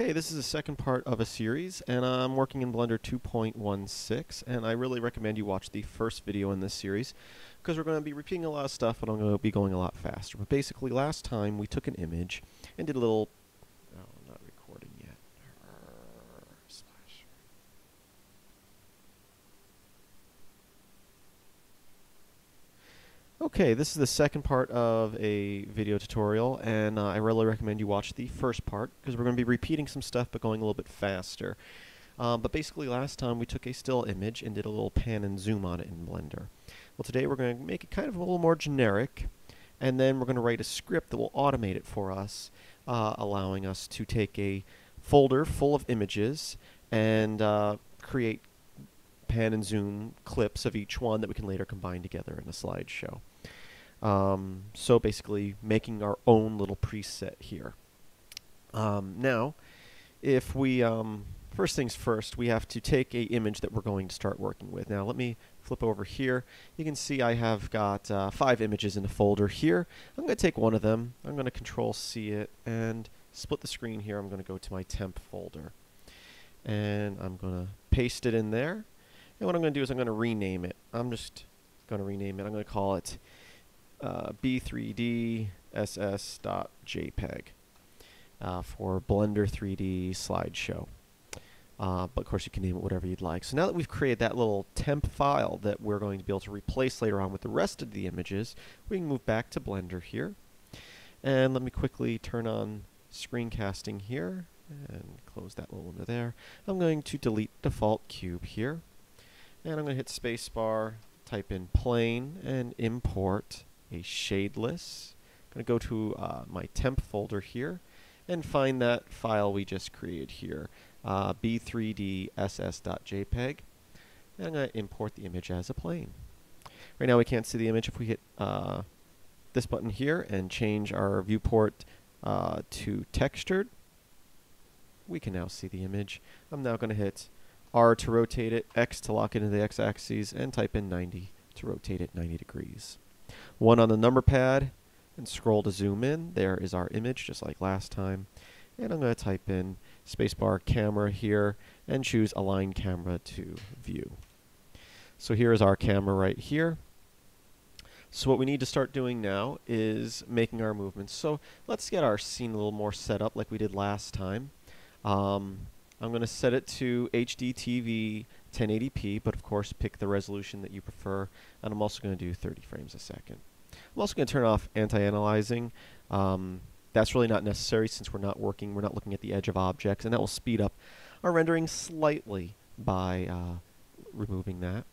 Okay, this is the second part of a series, and I'm working in Blender 2.16, and I really recommend you watch the first video in this series, because we're going to be repeating a lot of stuff, and I'm going to be going a lot faster. But basically, last time we took an image and did a little... Oh, I'm not recording yet. Slash. Okay, this is the second part of a video tutorial, and uh, I really recommend you watch the first part, because we're going to be repeating some stuff but going a little bit faster. Um, but basically last time we took a still image and did a little pan and zoom on it in Blender. Well today we're going to make it kind of a little more generic, and then we're going to write a script that will automate it for us, uh, allowing us to take a folder full of images and uh, create pan and zoom clips of each one that we can later combine together in a slideshow. Um, so basically making our own little preset here. Um, now, if we, um, first things first, we have to take a image that we're going to start working with. Now let me flip over here. You can see I have got uh, five images in a folder here. I'm going to take one of them. I'm going to control C it and split the screen here. I'm going to go to my temp folder. And I'm going to paste it in there. And what I'm going to do is I'm going to rename it. I'm just going to rename it. I'm going to call it uh, b3dss.jpg uh, for Blender 3D slideshow. Uh, but of course you can name it whatever you'd like. So now that we've created that little temp file that we're going to be able to replace later on with the rest of the images, we can move back to Blender here. And let me quickly turn on screencasting here and close that little window there. I'm going to delete default cube here. And I'm going to hit spacebar, type in plane, and import a shadeless. I'm going to go to uh, my temp folder here and find that file we just created here, uh, b3dss.jpg. And I'm going to import the image as a plane. Right now we can't see the image if we hit uh, this button here and change our viewport uh, to textured. We can now see the image. I'm now going to hit R to rotate it, X to lock into the X-axis, and type in 90 to rotate it 90 degrees. One on the number pad, and scroll to zoom in. There is our image, just like last time. And I'm going to type in spacebar camera here, and choose align camera to view. So here is our camera right here. So what we need to start doing now is making our movements. So let's get our scene a little more set up like we did last time. Um, I'm going to set it to HDTV 1080p, but of course pick the resolution that you prefer. And I'm also going to do 30 frames a second. I'm also going to turn off anti-aliasing. Um, that's really not necessary since we're not working, we're not looking at the edge of objects, and that will speed up our rendering slightly by uh, removing that.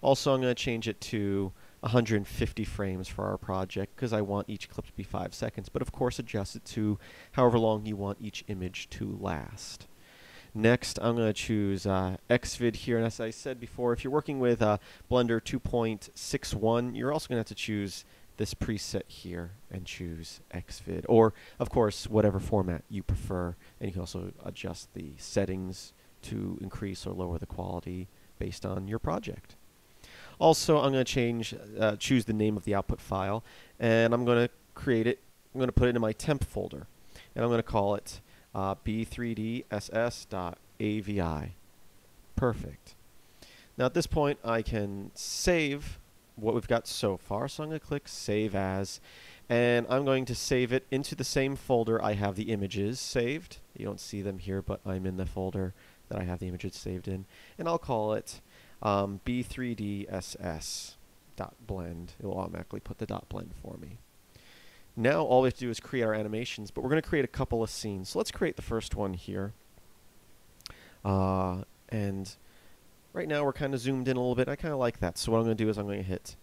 Also, I'm going to change it to 150 frames for our project because I want each clip to be 5 seconds, but of course adjust it to however long you want each image to last. Next, I'm going to choose uh, Xvid here, and as I said before, if you're working with uh, Blender 2.61, you're also going to have to choose this preset here and choose Xvid, or of course, whatever format you prefer, and you can also adjust the settings to increase or lower the quality based on your project. Also, I'm going to change, uh, choose the name of the output file, and I'm going to create it, I'm going to put it in my temp folder, and I'm going to call it uh, b3dss.avi. Perfect. Now at this point I can save what we've got so far, so I'm going to click Save As, and I'm going to save it into the same folder I have the images saved. You don't see them here, but I'm in the folder that I have the images saved in, and I'll call it um, b3dss.blend. It will automatically put the dot blend for me. Now all we have to do is create our animations, but we're going to create a couple of scenes. So let's create the first one here. Uh, and right now we're kind of zoomed in a little bit. I kind of like that. So what I'm going to do is I'm going to hit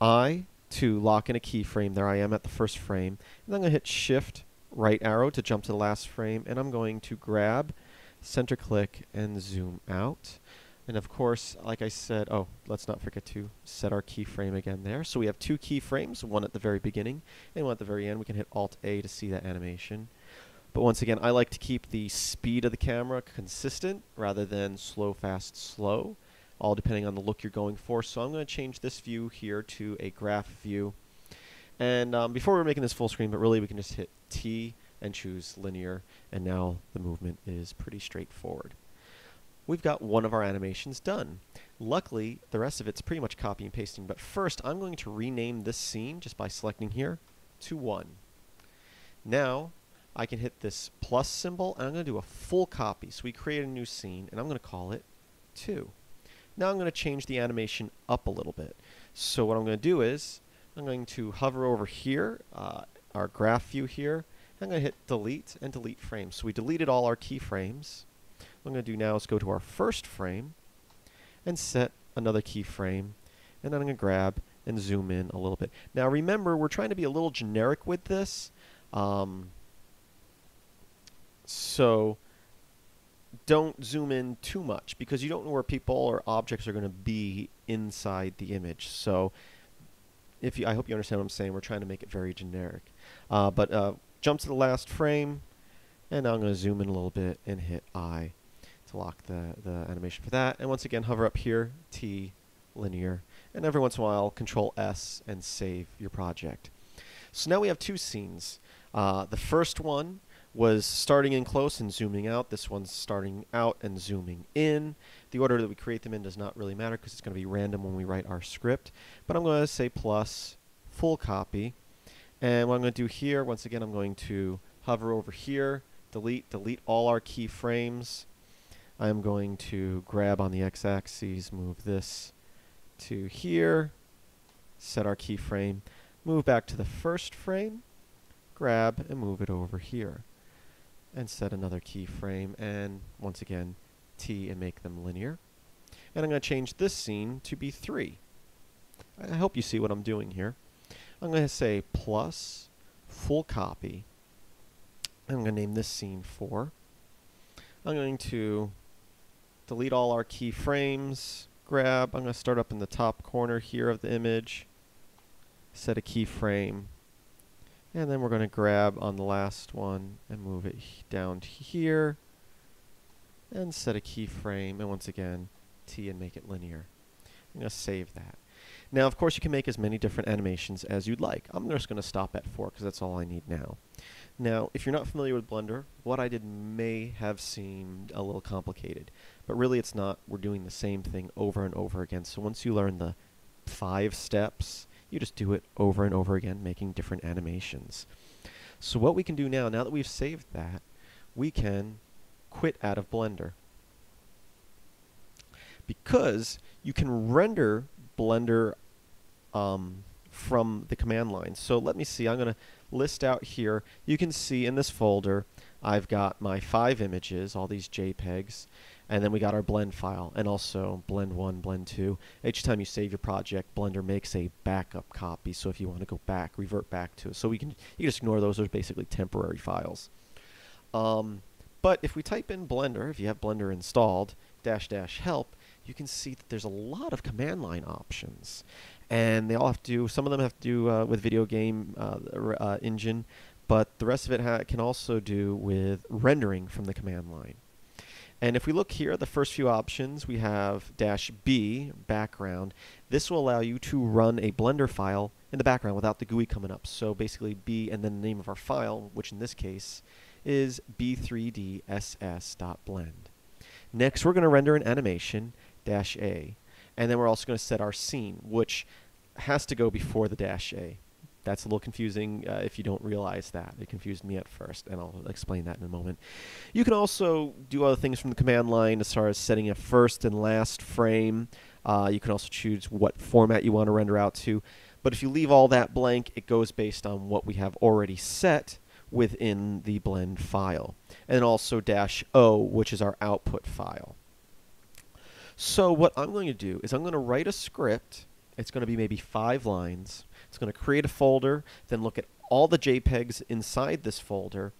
I to lock in a keyframe. There I am at the first frame. And I'm going to hit Shift right arrow to jump to the last frame. And I'm going to grab, center click, and zoom out. And of course, like I said, oh, let's not forget to set our keyframe again there. So we have two keyframes, one at the very beginning and one at the very end. We can hit Alt-A to see that animation. But once again, I like to keep the speed of the camera consistent rather than slow, fast, slow, all depending on the look you're going for. So I'm going to change this view here to a graph view. And um, before we're making this full screen, but really we can just hit T and choose linear, and now the movement is pretty straightforward. We've got one of our animations done. Luckily, the rest of it's pretty much copy and pasting, but first I'm going to rename this scene just by selecting here to 1. Now, I can hit this plus symbol, and I'm going to do a full copy. So we create a new scene, and I'm going to call it 2. Now I'm going to change the animation up a little bit. So what I'm going to do is, I'm going to hover over here, uh, our graph view here, I'm going to hit delete and delete frames. So we deleted all our keyframes. What I'm going to do now is go to our first frame and set another keyframe. And then I'm going to grab and zoom in a little bit. Now remember, we're trying to be a little generic with this. Um, so don't zoom in too much because you don't know where people or objects are going to be inside the image. So if you, I hope you understand what I'm saying. We're trying to make it very generic. Uh, but uh, jump to the last frame, and I'm going to zoom in a little bit and hit I to lock the, the animation for that. And once again, hover up here, T, linear, and every once in a while, Control S and save your project. So now we have two scenes. Uh, the first one was starting in close and zooming out. This one's starting out and zooming in. The order that we create them in does not really matter because it's going to be random when we write our script. But I'm going to say plus full copy. And what I'm going to do here, once again, I'm going to hover over here, delete, delete all our keyframes. I'm going to grab on the x-axis, move this to here, set our keyframe, move back to the first frame, grab and move it over here and set another keyframe and once again T and make them linear. And I'm going to change this scene to be 3. I hope you see what I'm doing here. I'm going to say plus full copy. I'm going to name this scene 4. I'm going to delete all our keyframes, grab, I'm going to start up in the top corner here of the image, set a keyframe, and then we're going to grab on the last one and move it down here. And set a keyframe. And once again, T and make it linear. I'm going to save that. Now, of course, you can make as many different animations as you'd like. I'm just going to stop at four because that's all I need now. Now, if you're not familiar with Blender, what I did may have seemed a little complicated. But really, it's not. We're doing the same thing over and over again. So once you learn the five steps you just do it over and over again, making different animations. So what we can do now, now that we've saved that, we can quit out of Blender. Because you can render Blender um, from the command line. So let me see, I'm going to list out here. You can see in this folder, I've got my five images, all these JPEGs, and then we got our blend file and also blend 1, blend 2. Each time you save your project, Blender makes a backup copy. So if you want to go back, revert back to it. So we can you just ignore those. Those are basically temporary files. Um, but if we type in Blender, if you have Blender installed, dash dash help, you can see that there's a lot of command line options. And they all have to do, some of them have to do uh, with video game uh, uh, engine, but the rest of it can also do with rendering from the command line. And if we look here, at the first few options, we have dash B, background. This will allow you to run a Blender file in the background without the GUI coming up. So basically B and then the name of our file, which in this case is b3dss.blend. Next, we're going to render an animation, dash A. And then we're also going to set our scene, which has to go before the dash A that's a little confusing uh, if you don't realize that. It confused me at first, and I'll explain that in a moment. You can also do other things from the command line as far as setting a first and last frame. Uh, you can also choose what format you want to render out to. But if you leave all that blank, it goes based on what we have already set within the blend file. And also dash O, which is our output file. So what I'm going to do is I'm going to write a script. It's going to be maybe five lines it's going to create a folder, then look at all the JPEGs inside this folder,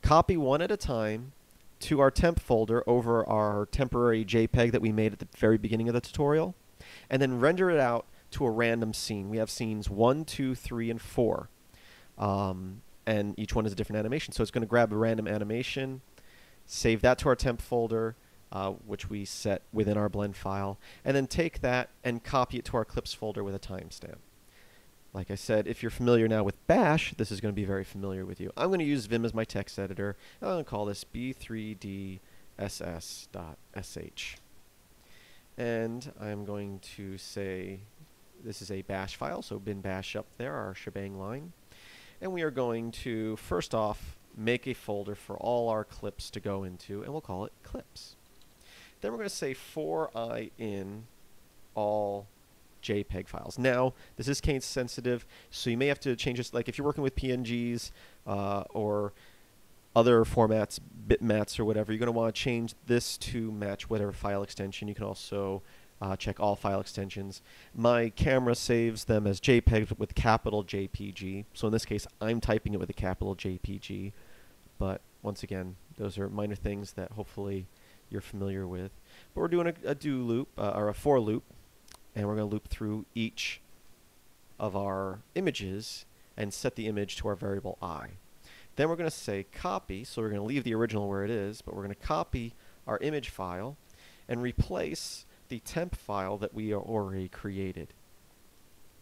copy one at a time to our temp folder over our temporary JPEG that we made at the very beginning of the tutorial, and then render it out to a random scene. We have scenes 1, 2, 3, and 4. Um, and each one is a different animation. So it's going to grab a random animation, save that to our temp folder, uh, which we set within our blend file, and then take that and copy it to our clips folder with a timestamp. Like I said, if you're familiar now with Bash, this is going to be very familiar with you. I'm going to use Vim as my text editor. I'm going to call this b3dss.sh. And I'm going to say this is a bash file, so bin bash up there, our shebang line. And we are going to, first off, make a folder for all our clips to go into, and we'll call it clips. Then we're going to say for i in all JPEG files. Now, this is case sensitive, so you may have to change this. Like if you're working with PNGs uh, or other formats, bitmaps or whatever, you're going to want to change this to match whatever file extension. You can also uh, check all file extensions. My camera saves them as JPEG with capital JPG. So in this case, I'm typing it with a capital JPG. But once again, those are minor things that hopefully you're familiar with. But we're doing a, a do loop, uh, or a for loop, and we're going to loop through each of our images and set the image to our variable i. Then we're going to say copy, so we're going to leave the original where it is, but we're going to copy our image file and replace the temp file that we already created.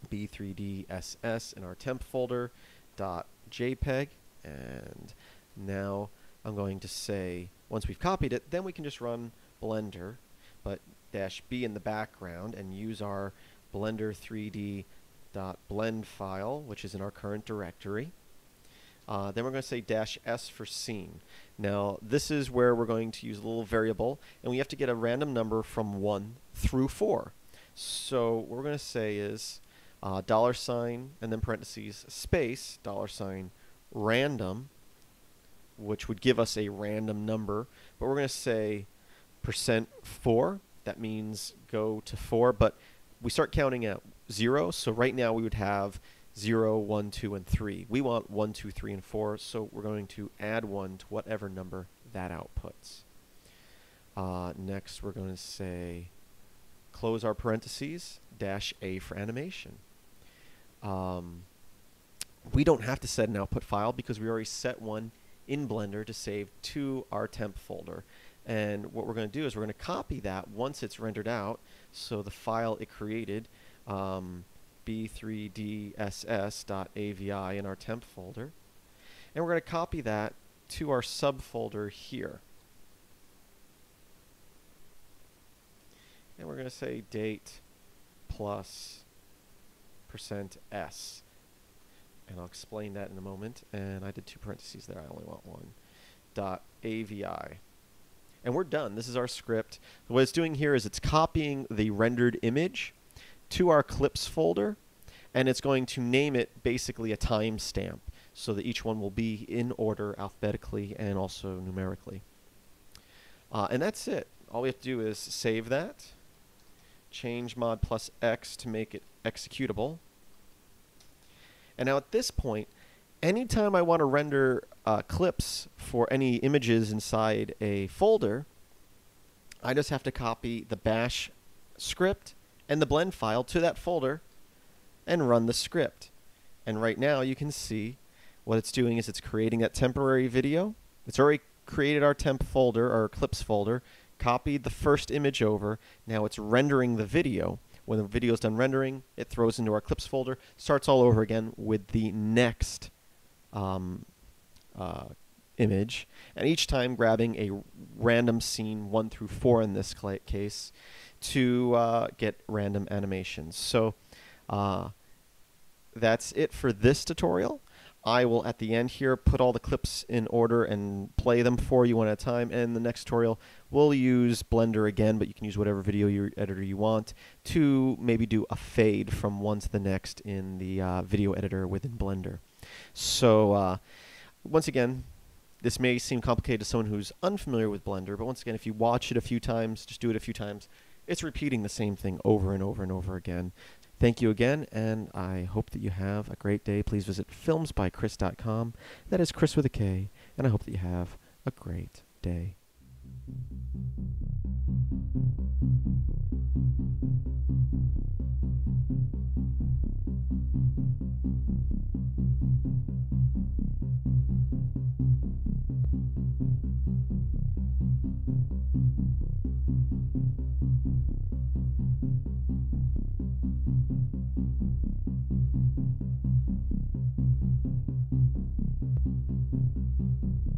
b3dss in our temp folder dot jpeg and now I'm going to say once we've copied it then we can just run blender but dash b in the background and use our blender 3d dot blend file which is in our current directory uh, then we're going to say dash s for scene now, this is where we're going to use a little variable, and we have to get a random number from 1 through 4. So what we're going to say is uh, dollar sign, and then parentheses, space, dollar sign, random, which would give us a random number. But we're going to say percent 4. That means go to 4, but we start counting at 0. So right now we would have 0, 1, 2, and 3. We want 1, 2, and 4, so we're going to add 1 to whatever number that outputs. Uh, next, we're going to say close our parentheses, dash A for animation. Um, we don't have to set an output file because we already set one in Blender to save to our temp folder. And what we're going to do is we're going to copy that once it's rendered out, so the file it created um, b3dss.avi in our temp folder. And we're going to copy that to our subfolder here. And we're going to say date plus percent %s. And I'll explain that in a moment. And I did two parentheses there. I only want one. Dot AVI. And we're done. This is our script. What it's doing here is it's copying the rendered image to our clips folder, and it's going to name it basically a timestamp so that each one will be in order alphabetically and also numerically. Uh, and that's it. All we have to do is save that, change mod plus X to make it executable. And now at this point, anytime I want to render uh, clips for any images inside a folder, I just have to copy the bash script and the blend file to that folder and run the script. And right now you can see what it's doing is it's creating that temporary video. It's already created our temp folder, our clips folder, copied the first image over. Now it's rendering the video. When the video is done rendering, it throws into our clips folder, starts all over again with the next um, uh, image, and each time grabbing a random scene, 1 through 4 in this case, to uh, get random animations. So uh, that's it for this tutorial. I will, at the end here, put all the clips in order and play them for you one at a time. And the next tutorial, we'll use Blender again, but you can use whatever video editor you want to maybe do a fade from one to the next in the uh, video editor within Blender. So, uh, once again, this may seem complicated to someone who's unfamiliar with Blender, but once again, if you watch it a few times, just do it a few times, it's repeating the same thing over and over and over again. Thank you again, and I hope that you have a great day. Please visit filmsbykris.com. That is Kris with a K, and I hope that you have a great day. Thank you.